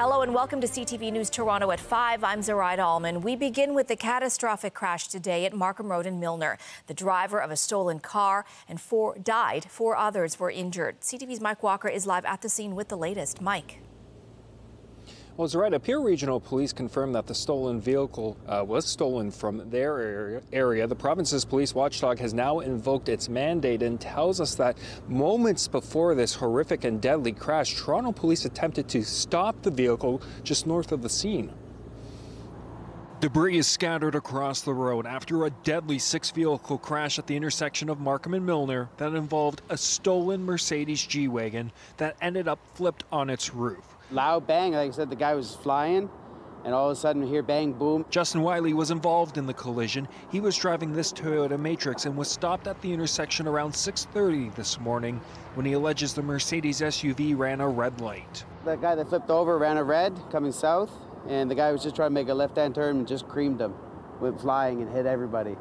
Hello and welcome to CTV News Toronto at 5. I'm Zuraidah Alman. We begin with the catastrophic crash today at Markham Road in Milner. The driver of a stolen car and four died. Four others were injured. CTV's Mike Walker is live at the scene with the latest. Mike. Well, Zuraidah, Peel Regional Police confirmed that the stolen vehicle uh, was stolen from their area, area. The province's police watchdog has now invoked its mandate and tells us that moments before this horrific and deadly crash, Toronto police attempted to stop the vehicle just north of the scene. Debris is scattered across the road after a deadly six vehicle crash at the intersection of Markham and Milner that involved a stolen Mercedes G Wagon that ended up flipped on its roof loud bang. Like I said, the guy was flying, and all of a sudden we hear bang, boom. Justin Wiley was involved in the collision. He was driving this Toyota Matrix and was stopped at the intersection around 6:30 this morning when he alleges the Mercedes SUV ran a red light. The guy that flipped over ran a red coming south, and the guy was just trying to make a left-hand turn and just creamed him, went flying and hit everybody.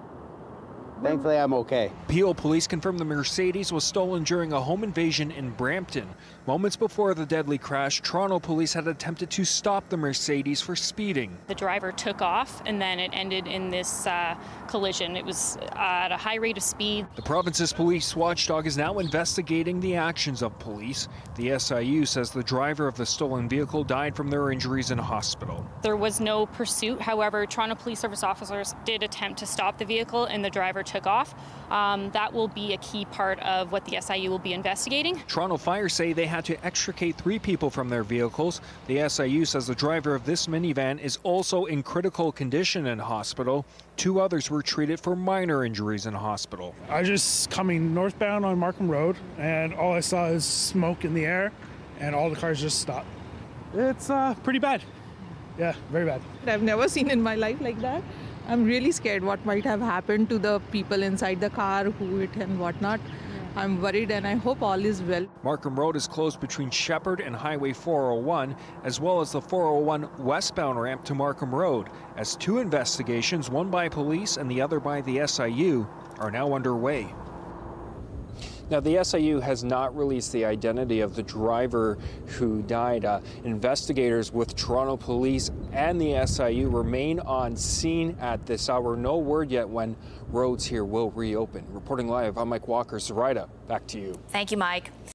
Thankfully, I'm okay. Peel police confirmed the Mercedes was stolen during a home invasion in Brampton. Moments before the deadly crash, Toronto police had attempted to stop the Mercedes for speeding. The driver took off and then it ended in this uh, collision. It was uh, at a high rate of speed. The province's police watchdog is now investigating the actions of police. The SIU says the driver of the stolen vehicle died from their injuries in a hospital. There was no pursuit. However, Toronto Police Service officers did attempt to stop the vehicle and the driver took off. Um, that will be a key part of what the SIU will be investigating. Toronto Fire say they had to extricate three people from their vehicles. The SIU says the driver of this minivan is also in critical condition in hospital. Two others were treated for minor injuries in hospital. I was just coming northbound on Markham Road, and all I saw is smoke in the air, and all the cars just stopped. It's uh, pretty bad. Yeah, very bad. I've never seen in my life like that. I'm really scared what might have happened to the people inside the car, who it and whatnot. I'm worried and I hope all is well. Markham Road is closed between Sheppard and Highway 401, as well as the 401 westbound ramp to Markham Road, as two investigations, one by police and the other by the SIU, are now underway. Now, the SIU has not released the identity of the driver who died. Uh, investigators with Toronto Police and the SIU remain on scene at this hour. No word yet when roads here will reopen. Reporting live, I'm Mike Walker. Zuraidah, back to you. Thank you, Mike.